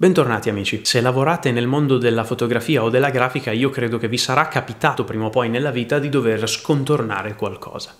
Bentornati amici, se lavorate nel mondo della fotografia o della grafica io credo che vi sarà capitato prima o poi nella vita di dover scontornare qualcosa.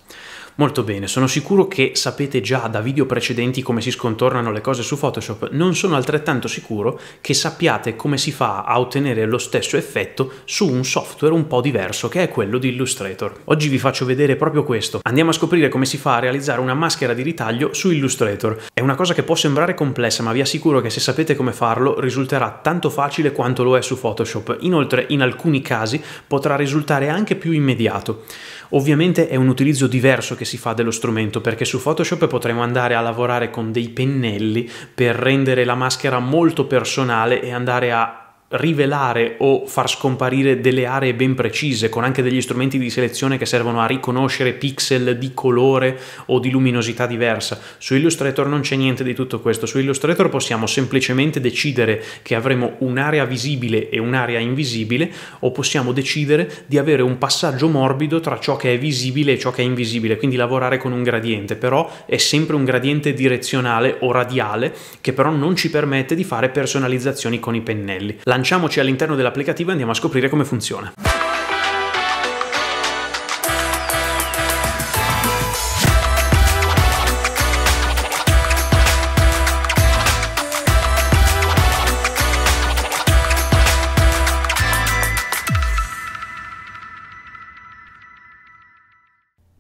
Molto bene, sono sicuro che sapete già da video precedenti come si scontornano le cose su Photoshop, non sono altrettanto sicuro che sappiate come si fa a ottenere lo stesso effetto su un software un po' diverso che è quello di Illustrator. Oggi vi faccio vedere proprio questo. Andiamo a scoprire come si fa a realizzare una maschera di ritaglio su Illustrator. È una cosa che può sembrare complessa, ma vi assicuro che se sapete come farlo risulterà tanto facile quanto lo è su Photoshop. Inoltre, in alcuni casi potrà risultare anche più immediato. Ovviamente è un utilizzo diverso che si fa dello strumento perché su Photoshop potremo andare a lavorare con dei pennelli per rendere la maschera molto personale e andare a rivelare o far scomparire delle aree ben precise con anche degli strumenti di selezione che servono a riconoscere pixel di colore o di luminosità diversa. Su Illustrator non c'è niente di tutto questo, su Illustrator possiamo semplicemente decidere che avremo un'area visibile e un'area invisibile o possiamo decidere di avere un passaggio morbido tra ciò che è visibile e ciò che è invisibile, quindi lavorare con un gradiente, però è sempre un gradiente direzionale o radiale che però non ci permette di fare personalizzazioni con i pennelli. La Lanciamoci all'interno dell'applicativo e andiamo a scoprire come funziona.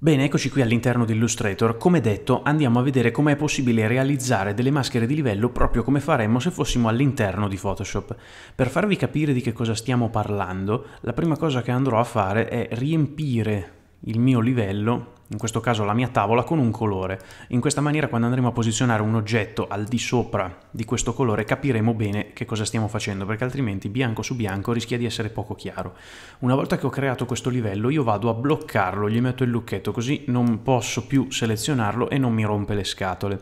Bene, eccoci qui all'interno di Illustrator. Come detto, andiamo a vedere come è possibile realizzare delle maschere di livello proprio come faremmo se fossimo all'interno di Photoshop. Per farvi capire di che cosa stiamo parlando, la prima cosa che andrò a fare è riempire il mio livello in questo caso la mia tavola, con un colore. In questa maniera quando andremo a posizionare un oggetto al di sopra di questo colore capiremo bene che cosa stiamo facendo, perché altrimenti bianco su bianco rischia di essere poco chiaro. Una volta che ho creato questo livello io vado a bloccarlo, gli metto il lucchetto così non posso più selezionarlo e non mi rompe le scatole.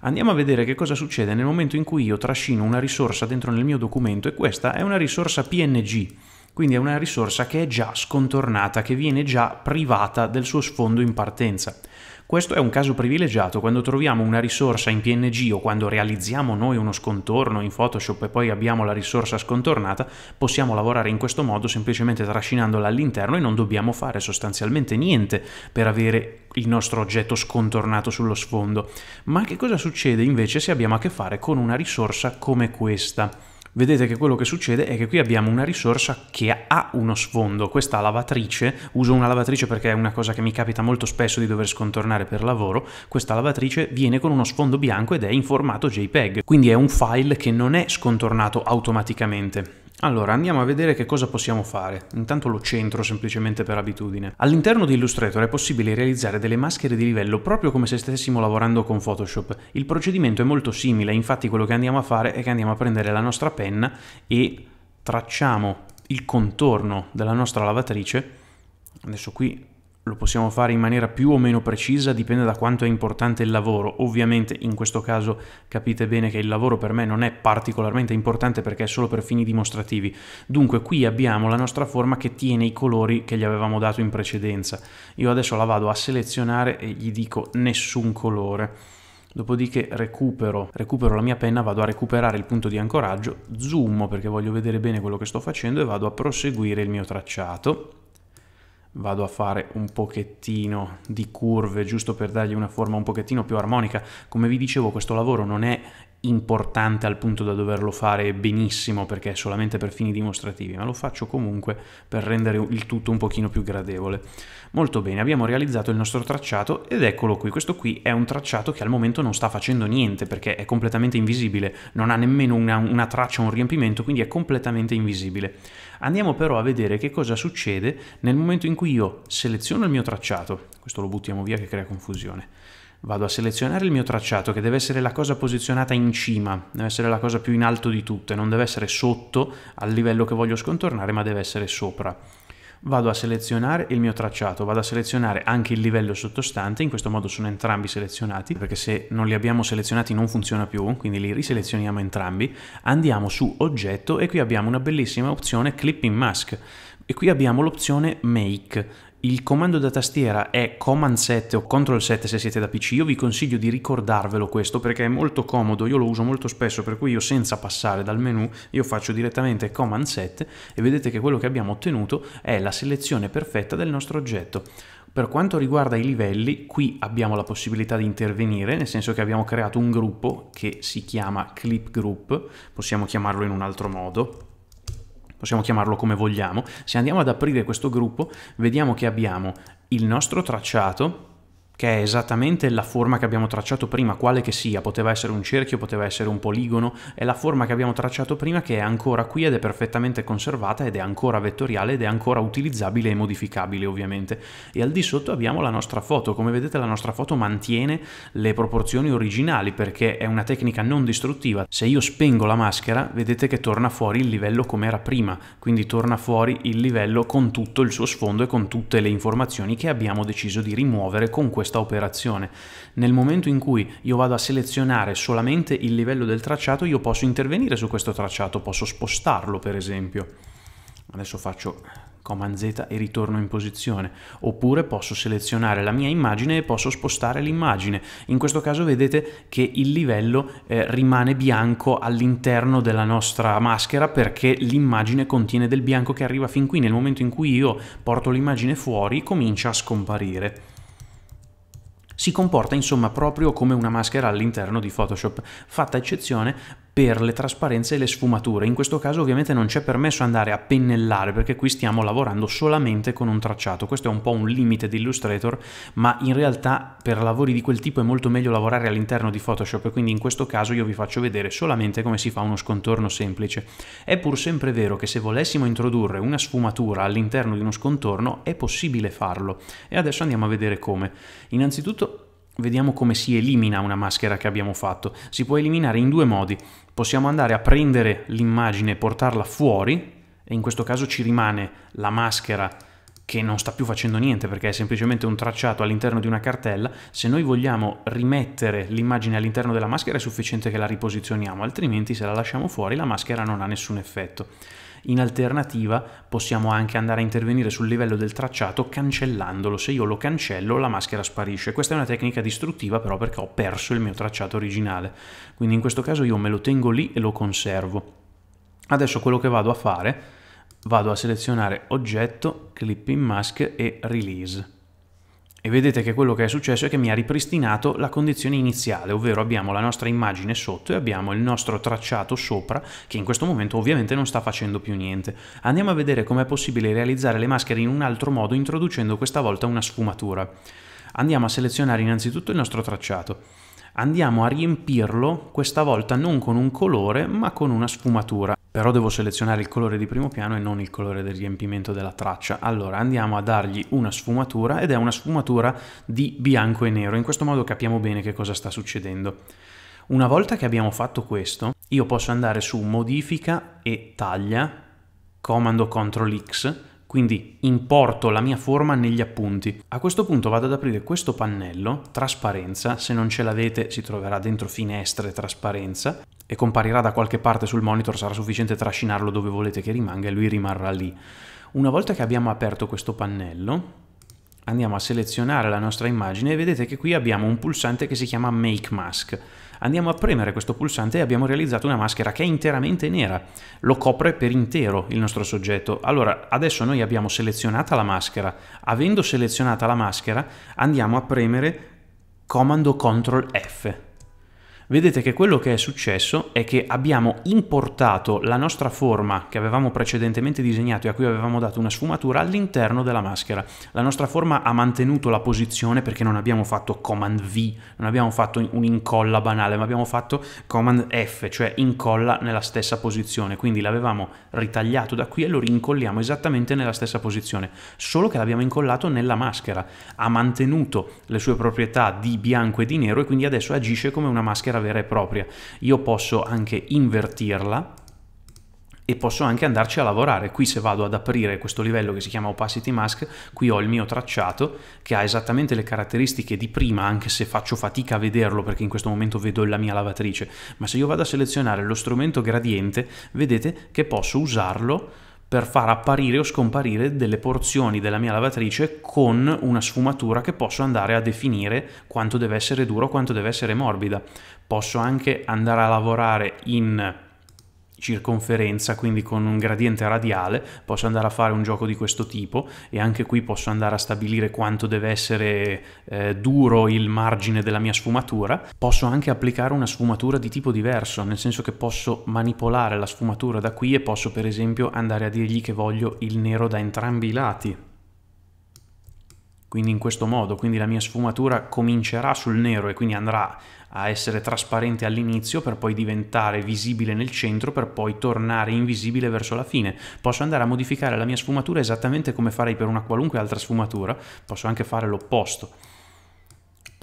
Andiamo a vedere che cosa succede nel momento in cui io trascino una risorsa dentro nel mio documento e questa è una risorsa PNG. Quindi è una risorsa che è già scontornata, che viene già privata del suo sfondo in partenza. Questo è un caso privilegiato quando troviamo una risorsa in PNG o quando realizziamo noi uno scontorno in Photoshop e poi abbiamo la risorsa scontornata, possiamo lavorare in questo modo semplicemente trascinandola all'interno e non dobbiamo fare sostanzialmente niente per avere il nostro oggetto scontornato sullo sfondo. Ma che cosa succede invece se abbiamo a che fare con una risorsa come questa? Vedete che quello che succede è che qui abbiamo una risorsa che ha uno sfondo. Questa lavatrice, uso una lavatrice perché è una cosa che mi capita molto spesso di dover scontornare per lavoro, questa lavatrice viene con uno sfondo bianco ed è in formato JPEG, quindi è un file che non è scontornato automaticamente. Allora, andiamo a vedere che cosa possiamo fare. Intanto lo centro semplicemente per abitudine. All'interno di Illustrator è possibile realizzare delle maschere di livello proprio come se stessimo lavorando con Photoshop. Il procedimento è molto simile, infatti quello che andiamo a fare è che andiamo a prendere la nostra penna e tracciamo il contorno della nostra lavatrice. Adesso qui lo possiamo fare in maniera più o meno precisa, dipende da quanto è importante il lavoro. Ovviamente in questo caso capite bene che il lavoro per me non è particolarmente importante perché è solo per fini dimostrativi. Dunque qui abbiamo la nostra forma che tiene i colori che gli avevamo dato in precedenza. Io adesso la vado a selezionare e gli dico nessun colore. Dopodiché recupero, recupero la mia penna, vado a recuperare il punto di ancoraggio, zoom perché voglio vedere bene quello che sto facendo e vado a proseguire il mio tracciato vado a fare un pochettino di curve giusto per dargli una forma un pochettino più armonica. Come vi dicevo questo lavoro non è importante al punto da doverlo fare benissimo perché è solamente per fini dimostrativi, ma lo faccio comunque per rendere il tutto un pochino più gradevole. Molto bene, abbiamo realizzato il nostro tracciato ed eccolo qui. Questo qui è un tracciato che al momento non sta facendo niente perché è completamente invisibile, non ha nemmeno una, una traccia, un riempimento, quindi è completamente invisibile. Andiamo però a vedere che cosa succede nel momento in cui io seleziono il mio tracciato, questo lo buttiamo via che crea confusione, vado a selezionare il mio tracciato che deve essere la cosa posizionata in cima, deve essere la cosa più in alto di tutte, non deve essere sotto al livello che voglio scontornare ma deve essere sopra. Vado a selezionare il mio tracciato, vado a selezionare anche il livello sottostante, in questo modo sono entrambi selezionati, perché se non li abbiamo selezionati non funziona più, quindi li riselezioniamo entrambi, andiamo su oggetto e qui abbiamo una bellissima opzione Clipping Mask. E qui abbiamo l'opzione Make Il comando da tastiera è Command 7 o Control 7 se siete da PC. Io vi consiglio di ricordarvelo questo perché è molto comodo, io lo uso molto spesso, per cui io senza passare dal menu, io faccio direttamente Command 7 e vedete che quello che abbiamo ottenuto è la selezione perfetta del nostro oggetto. Per quanto riguarda i livelli, qui abbiamo la possibilità di intervenire, nel senso che abbiamo creato un gruppo che si chiama Clip Group, possiamo chiamarlo in un altro modo, possiamo chiamarlo come vogliamo. Se andiamo ad aprire questo gruppo, vediamo che abbiamo il nostro tracciato, che è esattamente la forma che abbiamo tracciato prima, quale che sia, poteva essere un cerchio, poteva essere un poligono, è la forma che abbiamo tracciato prima che è ancora qui ed è perfettamente conservata ed è ancora vettoriale ed è ancora utilizzabile e modificabile ovviamente. E al di sotto abbiamo la nostra foto, come vedete la nostra foto mantiene le proporzioni originali perché è una tecnica non distruttiva. Se io spengo la maschera vedete che torna fuori il livello come era prima, quindi torna fuori il livello con tutto il suo sfondo e con tutte le informazioni che abbiamo deciso di rimuovere con questo questa operazione. Nel momento in cui io vado a selezionare solamente il livello del tracciato, io posso intervenire su questo tracciato, posso spostarlo per esempio. Adesso faccio Command Z e ritorno in posizione, oppure posso selezionare la mia immagine e posso spostare l'immagine. In questo caso vedete che il livello eh, rimane bianco all'interno della nostra maschera perché l'immagine contiene del bianco che arriva fin qui. Nel momento in cui io porto l'immagine fuori comincia a scomparire. Si comporta insomma proprio come una maschera all'interno di Photoshop, fatta eccezione per le trasparenze e le sfumature. In questo caso ovviamente non c'è permesso andare a pennellare perché qui stiamo lavorando solamente con un tracciato. Questo è un po' un limite di Illustrator, ma in realtà per lavori di quel tipo è molto meglio lavorare all'interno di Photoshop, quindi in questo caso io vi faccio vedere solamente come si fa uno scontorno semplice. È pur sempre vero che se volessimo introdurre una sfumatura all'interno di uno scontorno è possibile farlo e adesso andiamo a vedere come. Innanzitutto Vediamo come si elimina una maschera che abbiamo fatto. Si può eliminare in due modi. Possiamo andare a prendere l'immagine e portarla fuori, e in questo caso ci rimane la maschera che non sta più facendo niente perché è semplicemente un tracciato all'interno di una cartella, se noi vogliamo rimettere l'immagine all'interno della maschera è sufficiente che la riposizioniamo, altrimenti se la lasciamo fuori la maschera non ha nessun effetto. In alternativa possiamo anche andare a intervenire sul livello del tracciato cancellandolo. Se io lo cancello la maschera sparisce. Questa è una tecnica distruttiva però perché ho perso il mio tracciato originale. Quindi in questo caso io me lo tengo lì e lo conservo. Adesso quello che vado a fare, vado a selezionare oggetto, clip in mask e release e vedete che quello che è successo è che mi ha ripristinato la condizione iniziale, ovvero abbiamo la nostra immagine sotto e abbiamo il nostro tracciato sopra che in questo momento ovviamente non sta facendo più niente. Andiamo a vedere com'è possibile realizzare le maschere in un altro modo introducendo questa volta una sfumatura. Andiamo a selezionare innanzitutto il nostro tracciato andiamo a riempirlo questa volta non con un colore ma con una sfumatura. Però devo selezionare il colore di primo piano e non il colore del riempimento della traccia. Allora andiamo a dargli una sfumatura ed è una sfumatura di bianco e nero. In questo modo capiamo bene che cosa sta succedendo. Una volta che abbiamo fatto questo io posso andare su modifica e taglia comando CTRL X quindi importo la mia forma negli appunti. A questo punto vado ad aprire questo pannello, trasparenza, se non ce l'avete si troverà dentro finestre trasparenza e comparirà da qualche parte sul monitor, sarà sufficiente trascinarlo dove volete che rimanga e lui rimarrà lì. Una volta che abbiamo aperto questo pannello, andiamo a selezionare la nostra immagine e vedete che qui abbiamo un pulsante che si chiama Make Mask. Andiamo a premere questo pulsante e abbiamo realizzato una maschera che è interamente nera, lo copre per intero il nostro soggetto. Allora, adesso noi abbiamo selezionata la maschera, avendo selezionata la maschera andiamo a premere comando CTRL F vedete che quello che è successo è che abbiamo importato la nostra forma che avevamo precedentemente disegnato e a cui avevamo dato una sfumatura all'interno della maschera. La nostra forma ha mantenuto la posizione perché non abbiamo fatto Command V, non abbiamo fatto un'incolla banale, ma abbiamo fatto Command F, cioè incolla nella stessa posizione. Quindi l'avevamo ritagliato da qui e lo rincolliamo esattamente nella stessa posizione, solo che l'abbiamo incollato nella maschera. Ha mantenuto le sue proprietà di bianco e di nero e quindi adesso agisce come una maschera maschera vera e propria. Io posso anche invertirla e posso anche andarci a lavorare. Qui se vado ad aprire questo livello che si chiama Opacity Mask, qui ho il mio tracciato che ha esattamente le caratteristiche di prima, anche se faccio fatica a vederlo perché in questo momento vedo la mia lavatrice, ma se io vado a selezionare lo strumento gradiente, vedete che posso usarlo per far apparire o scomparire delle porzioni della mia lavatrice con una sfumatura che posso andare a definire quanto deve essere duro, quanto deve essere morbida. Posso anche andare a lavorare in circonferenza, quindi con un gradiente radiale, posso andare a fare un gioco di questo tipo e anche qui posso andare a stabilire quanto deve essere eh, duro il margine della mia sfumatura. Posso anche applicare una sfumatura di tipo diverso, nel senso che posso manipolare la sfumatura da qui e posso per esempio andare a dirgli che voglio il nero da entrambi i lati quindi in questo modo, quindi la mia sfumatura comincerà sul nero e quindi andrà a essere trasparente all'inizio per poi diventare visibile nel centro per poi tornare invisibile verso la fine. Posso andare a modificare la mia sfumatura esattamente come farei per una qualunque altra sfumatura, posso anche fare l'opposto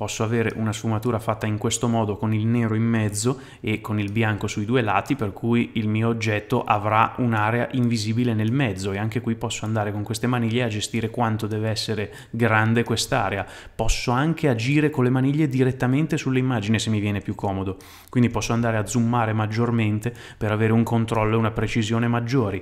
posso avere una sfumatura fatta in questo modo con il nero in mezzo e con il bianco sui due lati per cui il mio oggetto avrà un'area invisibile nel mezzo e anche qui posso andare con queste maniglie a gestire quanto deve essere grande quest'area. Posso anche agire con le maniglie direttamente sull'immagine se mi viene più comodo. Quindi posso andare a zoomare maggiormente per avere un controllo e una precisione maggiori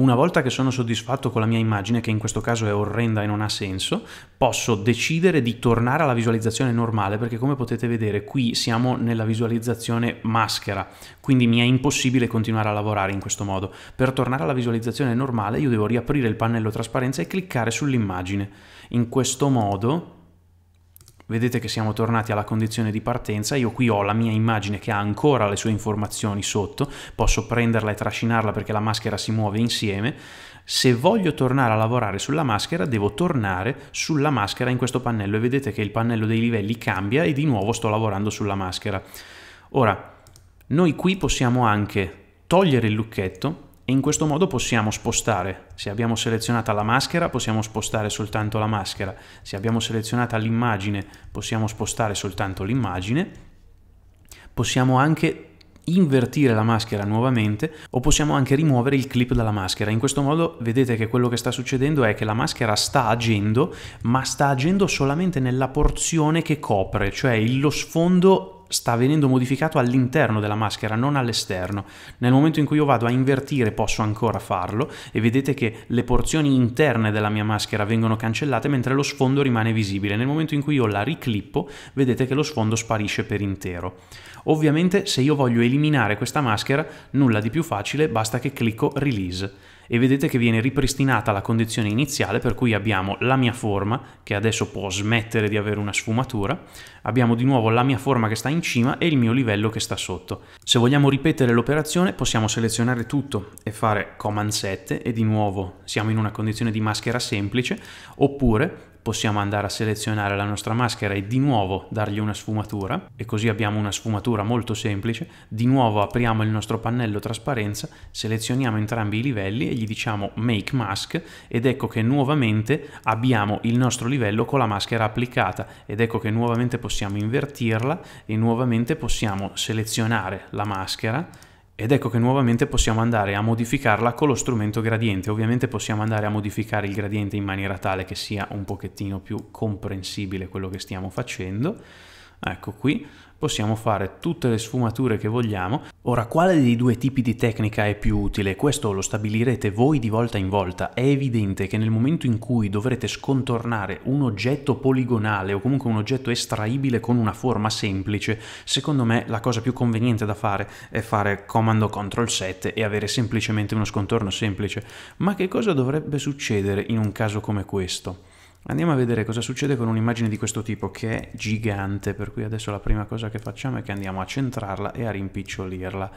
una volta che sono soddisfatto con la mia immagine, che in questo caso è orrenda e non ha senso, posso decidere di tornare alla visualizzazione normale perché come potete vedere qui siamo nella visualizzazione maschera, quindi mi è impossibile continuare a lavorare in questo modo. Per tornare alla visualizzazione normale io devo riaprire il pannello trasparenza e cliccare sull'immagine. In questo modo Vedete che siamo tornati alla condizione di partenza, io qui ho la mia immagine che ha ancora le sue informazioni sotto, posso prenderla e trascinarla perché la maschera si muove insieme. Se voglio tornare a lavorare sulla maschera, devo tornare sulla maschera in questo pannello e vedete che il pannello dei livelli cambia e di nuovo sto lavorando sulla maschera. Ora, noi qui possiamo anche togliere il lucchetto e in questo modo possiamo spostare, se abbiamo selezionata la maschera possiamo spostare soltanto la maschera, se abbiamo selezionata l'immagine possiamo spostare soltanto l'immagine, possiamo anche invertire la maschera nuovamente o possiamo anche rimuovere il clip dalla maschera. In questo modo vedete che quello che sta succedendo è che la maschera sta agendo, ma sta agendo solamente nella porzione che copre, cioè lo sfondo sta venendo modificato all'interno della maschera, non all'esterno. Nel momento in cui io vado a invertire posso ancora farlo e vedete che le porzioni interne della mia maschera vengono cancellate mentre lo sfondo rimane visibile. Nel momento in cui io la riclippo vedete che lo sfondo sparisce per intero. Ovviamente se io voglio eliminare questa maschera nulla di più facile, basta che clicco release e vedete che viene ripristinata la condizione iniziale per cui abbiamo la mia forma che adesso può smettere di avere una sfumatura, abbiamo di nuovo la mia forma che sta in cima e il mio livello che sta sotto. Se vogliamo ripetere l'operazione possiamo selezionare tutto e fare Command 7 e di nuovo siamo in una condizione di maschera semplice oppure possiamo andare a selezionare la nostra maschera e di nuovo dargli una sfumatura. E così abbiamo una sfumatura molto semplice. Di nuovo apriamo il nostro pannello trasparenza selezioniamo entrambi i livelli e gli diciamo make mask ed ecco che nuovamente abbiamo il nostro livello con la maschera applicata ed ecco che nuovamente possiamo invertirla e nuovamente possiamo selezionare la maschera ed ecco che nuovamente possiamo andare a modificarla con lo strumento gradiente. Ovviamente possiamo andare a modificare il gradiente in maniera tale che sia un pochettino più comprensibile quello che stiamo facendo. Ecco qui, possiamo fare tutte le sfumature che vogliamo. Ora, quale dei due tipi di tecnica è più utile? Questo lo stabilirete voi di volta in volta. È evidente che nel momento in cui dovrete scontornare un oggetto poligonale o comunque un oggetto estraibile con una forma semplice, secondo me la cosa più conveniente da fare è fare comando CTRL 7 e avere semplicemente uno scontorno semplice. Ma che cosa dovrebbe succedere in un caso come questo? Andiamo a vedere cosa succede con un'immagine di questo tipo che è gigante, per cui adesso la prima cosa che facciamo è che andiamo a centrarla e a rimpicciolirla.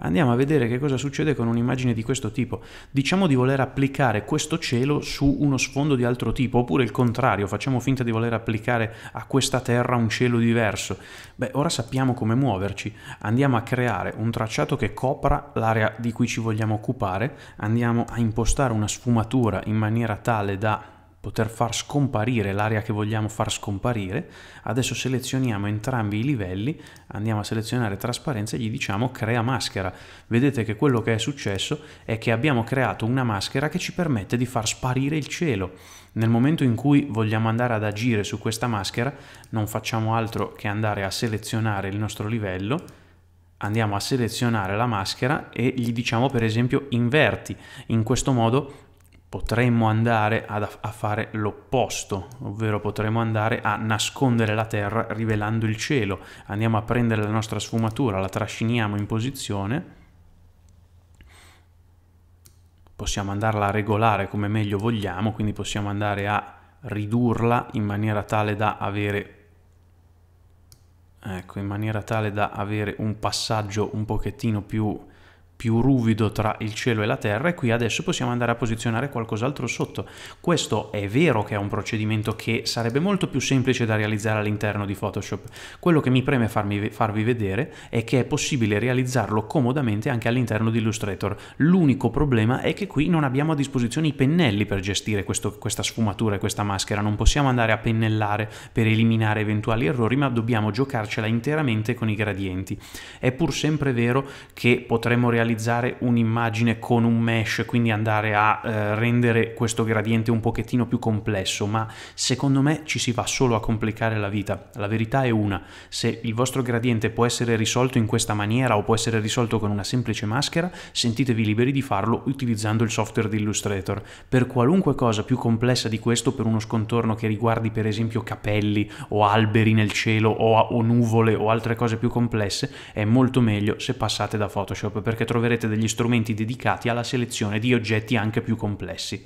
Andiamo a vedere che cosa succede con un'immagine di questo tipo. Diciamo di voler applicare questo cielo su uno sfondo di altro tipo, oppure il contrario, facciamo finta di voler applicare a questa terra un cielo diverso. Beh, ora sappiamo come muoverci. Andiamo a creare un tracciato che copra l'area di cui ci vogliamo occupare, andiamo a impostare una sfumatura in maniera tale da poter far scomparire l'area che vogliamo far scomparire. Adesso selezioniamo entrambi i livelli, andiamo a selezionare trasparenza e gli diciamo crea maschera. Vedete che quello che è successo è che abbiamo creato una maschera che ci permette di far sparire il cielo. Nel momento in cui vogliamo andare ad agire su questa maschera non facciamo altro che andare a selezionare il nostro livello andiamo a selezionare la maschera e gli diciamo per esempio inverti. In questo modo potremmo andare ad, a fare l'opposto, ovvero potremmo andare a nascondere la terra rivelando il cielo. Andiamo a prendere la nostra sfumatura, la trasciniamo in posizione, possiamo andarla a regolare come meglio vogliamo, quindi possiamo andare a ridurla in maniera tale da avere ecco, in maniera tale da avere un passaggio un pochettino più più ruvido tra il cielo e la terra e qui adesso possiamo andare a posizionare qualcos'altro sotto. Questo è vero che è un procedimento che sarebbe molto più semplice da realizzare all'interno di Photoshop. Quello che mi preme farmi, farvi vedere è che è possibile realizzarlo comodamente anche all'interno di Illustrator. L'unico problema è che qui non abbiamo a disposizione i pennelli per gestire questo, questa sfumatura e questa maschera. Non possiamo andare a pennellare per eliminare eventuali errori, ma dobbiamo giocarcela interamente con i gradienti. È pur sempre vero che potremmo realizzare realizzare un'immagine con un mesh, quindi andare a eh, rendere questo gradiente un pochettino più complesso, ma secondo me ci si va solo a complicare la vita. La verità è una, se il vostro gradiente può essere risolto in questa maniera o può essere risolto con una semplice maschera, sentitevi liberi di farlo utilizzando il software di Illustrator. Per qualunque cosa più complessa di questo, per uno scontorno che riguardi per esempio capelli o alberi nel cielo o, o nuvole o altre cose più complesse, è molto meglio se passate da Photoshop perché troverete degli strumenti dedicati alla selezione di oggetti anche più complessi.